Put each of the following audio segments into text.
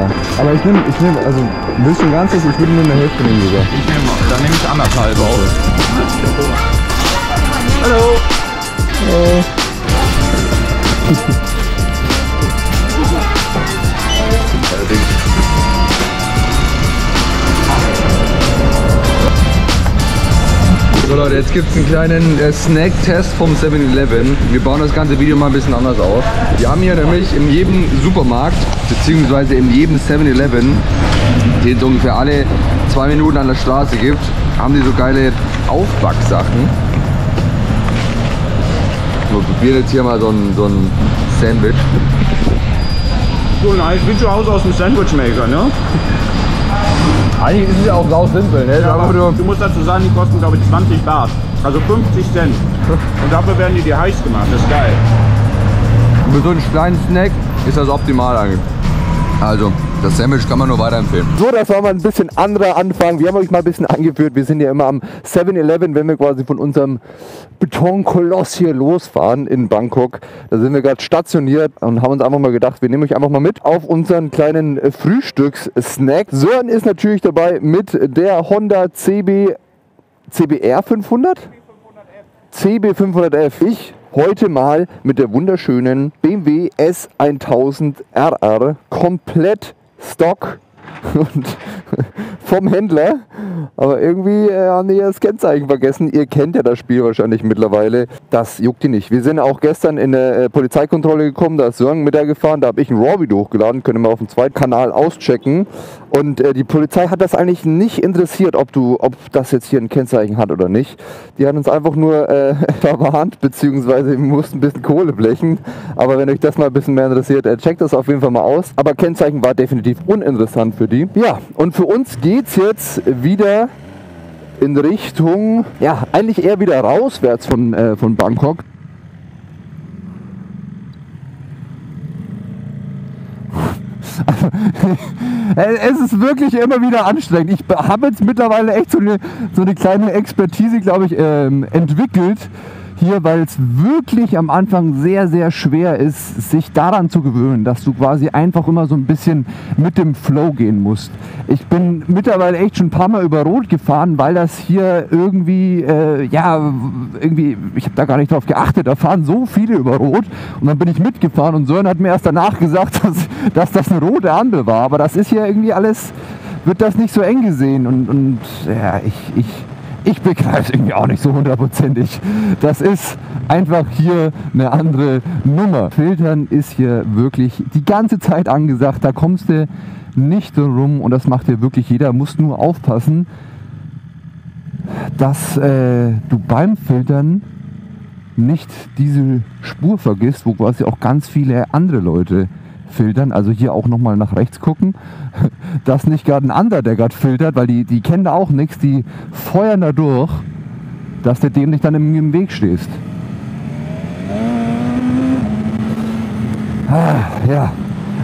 Ja. Aber ich nehme, ich nehme, also willst du ein ganzes? Ich würde nur eine Hälfte nehmen sogar. Ich nehme, dann nehme ich anderthalb auf. Hallo. So Leute, jetzt gibt es einen kleinen äh, Snack-Test vom 7-Eleven. Wir bauen das ganze Video mal ein bisschen anders auf. Wir haben hier nämlich in jedem Supermarkt, beziehungsweise in jedem 7-Eleven, den es ungefähr alle zwei Minuten an der Straße gibt, haben die so geile Aufbacksachen. Wir probieren jetzt hier mal so ein, so ein Sandwich. So nice, wie zu Hause aus dem Sandwichmaker, ne? Eigentlich ist es ja auch sau simpel, ne? Ja, aber du musst dazu sagen, die kosten glaube ich 20 Baht. Also 50 Cent. Und dafür werden die dir heiß gemacht. Das ist geil. Für so einen kleinen Snack ist das optimal eigentlich. Also, das Sandwich kann man nur weiterempfehlen. So, das war mal ein bisschen anderer Anfang. Wir haben euch mal ein bisschen angeführt. Wir sind ja immer am 7-Eleven, wenn wir quasi von unserem Betonkoloss hier losfahren in Bangkok. Da sind wir gerade stationiert und haben uns einfach mal gedacht, wir nehmen euch einfach mal mit auf unseren kleinen Frühstückssnack. Sören ist natürlich dabei mit der Honda CB, CBR 500? CB 500F. Ich heute mal mit der wunderschönen BMW S1000 RR komplett Stock. Und vom Händler. Aber irgendwie äh, haben die das Kennzeichen vergessen. Ihr kennt ja das Spiel wahrscheinlich mittlerweile. Das juckt die nicht. Wir sind auch gestern in eine äh, Polizeikontrolle gekommen. Da ist Sören mit der gefahren. Da habe ich ein Raw-Video hochgeladen. Ihr mal auf dem zweiten Kanal auschecken. Und äh, die Polizei hat das eigentlich nicht interessiert, ob du, ob das jetzt hier ein Kennzeichen hat oder nicht. Die hat uns einfach nur äh, verwarnt, beziehungsweise wir mussten ein bisschen Kohle blechen. Aber wenn euch das mal ein bisschen mehr interessiert, äh, checkt das auf jeden Fall mal aus. Aber Kennzeichen war definitiv uninteressant für die. Ja, und für uns geht's jetzt wieder in Richtung, ja, eigentlich eher wieder rauswärts von, äh, von Bangkok. es ist wirklich immer wieder anstrengend. Ich habe jetzt mittlerweile echt so eine, so eine kleine Expertise, glaube ich, ähm, entwickelt hier, weil es wirklich am Anfang sehr, sehr schwer ist, sich daran zu gewöhnen, dass du quasi einfach immer so ein bisschen mit dem Flow gehen musst. Ich bin mittlerweile echt schon ein paar Mal über Rot gefahren, weil das hier irgendwie, äh, ja, irgendwie, ich habe da gar nicht drauf geachtet, da fahren so viele über Rot. Und dann bin ich mitgefahren und Sören hat mir erst danach gesagt, dass, dass das eine rote Ampel war, aber das ist hier irgendwie alles, wird das nicht so eng gesehen. Und, und ja, ich, ich ich begreife es irgendwie auch nicht so hundertprozentig. Das ist einfach hier eine andere Nummer. Filtern ist hier wirklich die ganze Zeit angesagt. Da kommst du nicht drum rum und das macht hier wirklich jeder. Muss nur aufpassen, dass äh, du beim Filtern nicht diese Spur vergisst, wo quasi auch ganz viele andere Leute filtern. Also hier auch nochmal nach rechts gucken, dass nicht gerade ein anderer, der gerade filtert, weil die, die kennen da auch nichts, die feuern da durch, dass du dem nicht dann im, im Weg stehst. Ah, ja,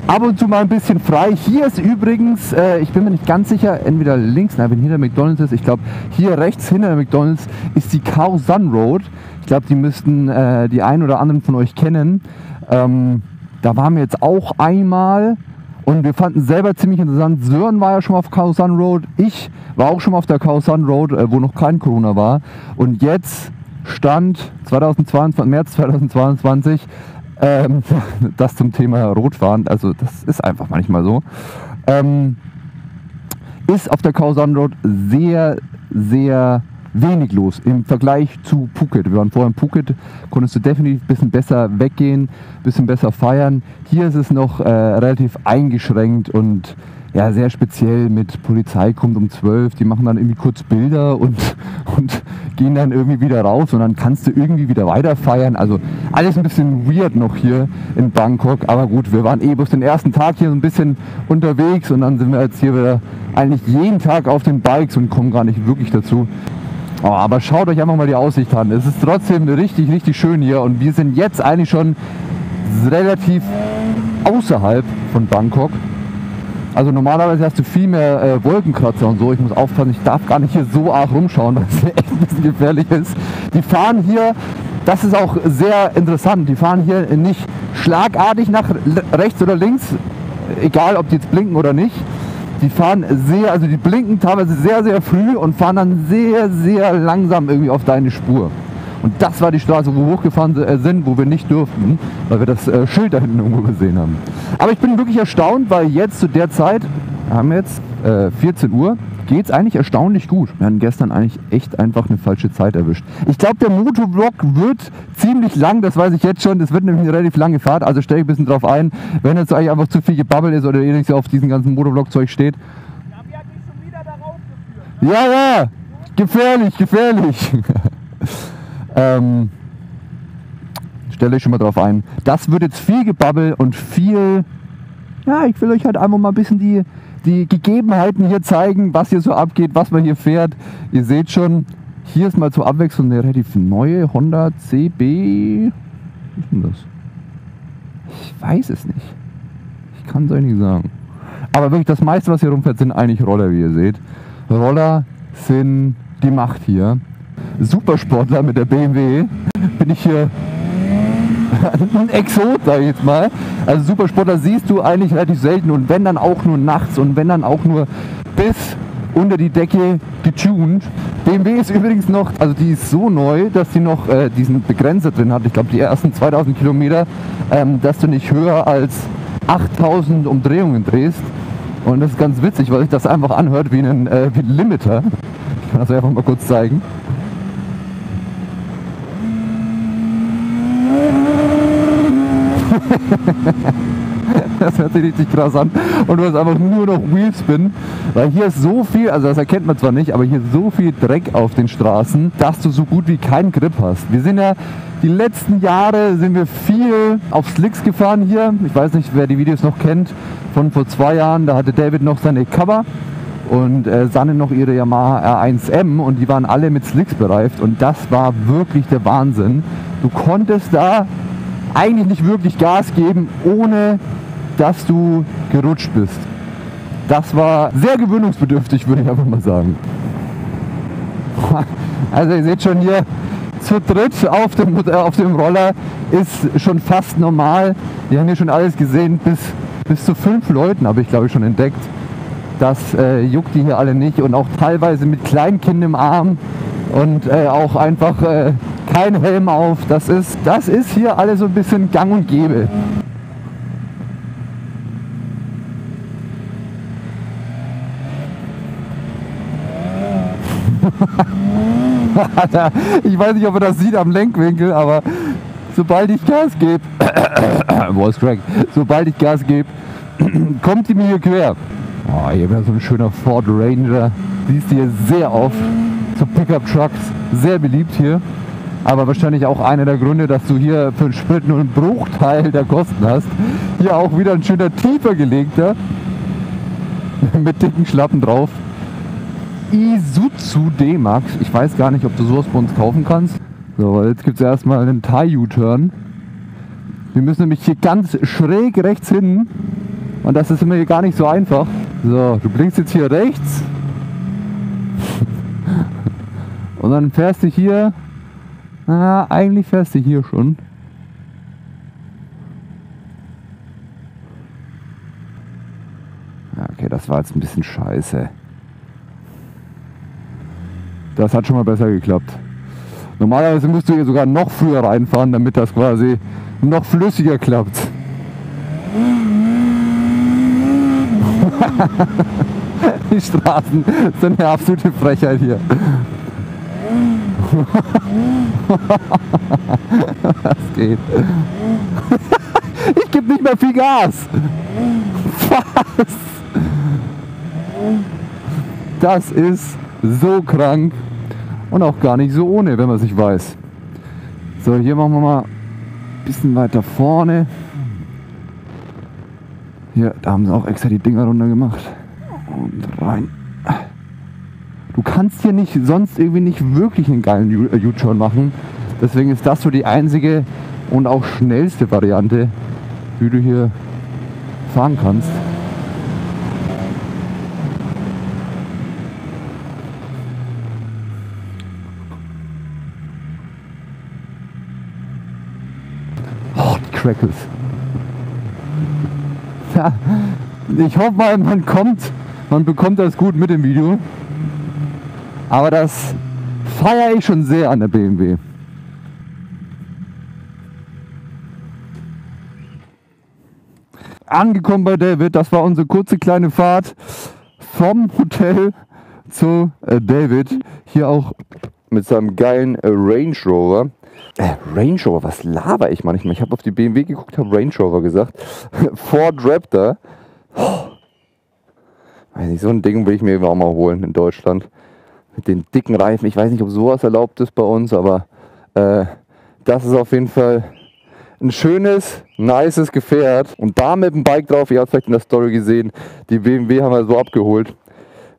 ab und zu mal ein bisschen frei. Hier ist übrigens, äh, ich bin mir nicht ganz sicher, entweder links, nein, wenn hier der McDonalds ist, ich glaube hier rechts hinter McDonalds ist die Cow Sun Road. Ich glaube, die müssten äh, die einen oder anderen von euch kennen. Ähm, da waren wir jetzt auch einmal und wir fanden es selber ziemlich interessant. Sören war ja schon mal auf Khao San Road. Ich war auch schon mal auf der Khao San Road, äh, wo noch kein Corona war. Und jetzt stand 2022, März 2022 ähm, das zum Thema Rotfahren. Also das ist einfach manchmal so. Ähm, ist auf der Khao San Road sehr, sehr wenig los im Vergleich zu Phuket. Wir waren vorher in Phuket, konntest du definitiv ein bisschen besser weggehen, ein bisschen besser feiern. Hier ist es noch äh, relativ eingeschränkt und ja, sehr speziell mit Polizei kommt um 12, die machen dann irgendwie kurz Bilder und, und gehen dann irgendwie wieder raus und dann kannst du irgendwie wieder weiter feiern. Also alles ein bisschen weird noch hier in Bangkok, aber gut, wir waren eh bloß den ersten Tag hier so ein bisschen unterwegs und dann sind wir jetzt hier wieder eigentlich jeden Tag auf den Bikes und kommen gar nicht wirklich dazu, Oh, aber schaut euch einfach mal die Aussicht an. Es ist trotzdem richtig, richtig schön hier und wir sind jetzt eigentlich schon relativ außerhalb von Bangkok. Also normalerweise hast du viel mehr äh, Wolkenkratzer und so. Ich muss aufpassen, ich darf gar nicht hier so arg rumschauen, weil es echt ein bisschen gefährlich ist. Die fahren hier, das ist auch sehr interessant, die fahren hier nicht schlagartig nach rechts oder links egal ob die jetzt blinken oder nicht. Die fahren sehr, also die blinken teilweise sehr, sehr früh und fahren dann sehr, sehr langsam irgendwie auf deine Spur. Und das war die Straße, wo wir hochgefahren äh, sind, wo wir nicht durften, weil wir das äh, Schild da hinten irgendwo gesehen haben. Aber ich bin wirklich erstaunt, weil jetzt zu der Zeit, haben wir jetzt äh, 14 Uhr, geht es eigentlich erstaunlich gut. Wir hatten gestern eigentlich echt einfach eine falsche Zeit erwischt. Ich glaube, der Motovlog wird ziemlich lang, das weiß ich jetzt schon. Das wird nämlich eine relativ lange Fahrt, also stelle ich ein bisschen drauf ein. Wenn jetzt eigentlich einfach zu viel gebabbelt ist oder ihr auf diesen ganzen Motovlog-Zeug steht. Ja, ja, gefährlich, gefährlich. ähm, stelle ich schon mal drauf ein. Das wird jetzt viel Gebabbel und viel. Ja, ich will euch halt einfach mal ein bisschen die, die Gegebenheiten hier zeigen, was hier so abgeht, was man hier fährt. Ihr seht schon, hier ist mal zur Abwechslung eine relativ neue Honda CB. Was ist denn das? Ich weiß es nicht. Ich kann es euch nicht sagen. Aber wirklich das meiste, was hier rumfährt, sind eigentlich Roller, wie ihr seht. Roller sind die Macht hier. Supersportler mit der BMW bin ich hier ein Exot, sag ich jetzt mal. Also Supersportler siehst du eigentlich relativ selten und wenn dann auch nur nachts und wenn dann auch nur bis unter die Decke getuned. BMW ist übrigens noch, also die ist so neu, dass sie noch äh, diesen Begrenzer drin hat. Ich glaube, die ersten 2000 Kilometer, ähm, dass du nicht höher als 8000 Umdrehungen drehst. Und das ist ganz witzig, weil sich das einfach anhört wie ein, äh, wie ein Limiter. Ich kann das einfach mal kurz zeigen. Das hört sich richtig krass an. Und du hast einfach nur noch Wheelspin. Weil hier ist so viel, also das erkennt man zwar nicht, aber hier ist so viel Dreck auf den Straßen, dass du so gut wie keinen Grip hast. Wir sind ja die letzten Jahre sind wir viel auf Slicks gefahren hier. Ich weiß nicht, wer die Videos noch kennt. Von vor zwei Jahren, da hatte David noch seine Cover und äh, Sanne noch ihre Yamaha R1M und die waren alle mit Slicks bereift und das war wirklich der Wahnsinn. Du konntest da eigentlich nicht wirklich Gas geben, ohne dass du gerutscht bist. Das war sehr gewöhnungsbedürftig, würde ich einfach mal sagen. Also ihr seht schon hier, zu dritt auf dem, äh, auf dem Roller ist schon fast normal. Wir haben hier schon alles gesehen, bis, bis zu fünf Leuten habe ich glaube ich schon entdeckt. Das äh, juckt die hier alle nicht und auch teilweise mit Kleinkind im Arm und äh, auch einfach äh, kein Helm auf. Das ist, das ist hier alles so ein bisschen gang und gäbe. ich weiß nicht, ob man das sieht am Lenkwinkel, aber sobald ich Gas gebe, Voice Crack, sobald ich Gas gebe, kommt die mir hier quer. Oh, hier wäre so ein schöner Ford Ranger. Siehst du hier sehr oft. So Pickup Trucks, sehr beliebt hier. Aber wahrscheinlich auch einer der Gründe, dass du hier für den Sprit nur einen Bruchteil der Kosten hast. Hier auch wieder ein schöner tiefer gelegter. Mit dicken Schlappen drauf. Isuzu D-Max. Ich weiß gar nicht, ob du sowas bei uns kaufen kannst. So, jetzt gibt es erstmal einen Thai-U-Turn. Wir müssen nämlich hier ganz schräg rechts hin. Und das ist immer hier gar nicht so einfach. So, du blinkst jetzt hier rechts. Und dann fährst du hier. Na, eigentlich fährst du hier schon. Okay, das war jetzt ein bisschen scheiße. Das hat schon mal besser geklappt. Normalerweise musst du hier sogar noch früher reinfahren, damit das quasi noch flüssiger klappt. Die Straßen sind eine absolute Frechheit hier. Das geht. Ich gebe nicht mehr viel Gas. Was? Das ist so krank und auch gar nicht so ohne, wenn man sich weiß. So, hier machen wir mal ein bisschen weiter vorne. Hier, da haben sie auch extra die Dinger runter gemacht. Und rein. Du kannst hier nicht sonst irgendwie nicht wirklich einen geilen äh, U-Turn machen. Deswegen ist das so die einzige und auch schnellste Variante, wie du hier fahren kannst. Oh, die Crackles. Ja, ich hoffe mal, man kommt, man bekommt das gut mit dem Video. Aber das feiere ich schon sehr an der BMW. Angekommen bei David, das war unsere kurze kleine Fahrt vom Hotel zu äh, David. Hier auch mit seinem geilen äh, Range Rover. Äh, Range Rover, was laber ich manchmal? Ich habe auf die BMW geguckt, habe Range Rover gesagt. Ford Raptor. Oh. Weiß nicht, so ein Ding will ich mir auch mal holen in Deutschland. Mit den dicken Reifen. Ich weiß nicht, ob sowas erlaubt ist bei uns, aber äh, das ist auf jeden Fall ein schönes, nices Gefährt. Und da mit dem Bike drauf, ihr habt vielleicht in der Story gesehen, die BMW haben wir so abgeholt.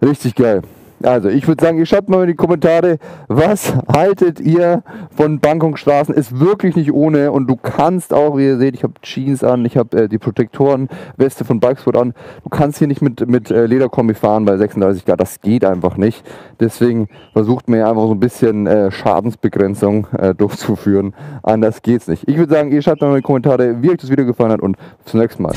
Richtig geil. Also, ich würde sagen, ihr schreibt mal in die Kommentare, was haltet ihr von Bangkok-Straßen? Ist wirklich nicht ohne und du kannst auch, wie ihr seht, ich habe Jeans an, ich habe äh, die Protektorenweste von Bikesport an. Du kannst hier nicht mit, mit äh, Lederkombi fahren bei 36 Grad, das geht einfach nicht. Deswegen versucht ja einfach so ein bisschen äh, Schadensbegrenzung äh, durchzuführen. Anders geht's nicht. Ich würde sagen, ihr schreibt mal in die Kommentare, wie euch das Video gefallen hat und bis zum nächsten Mal.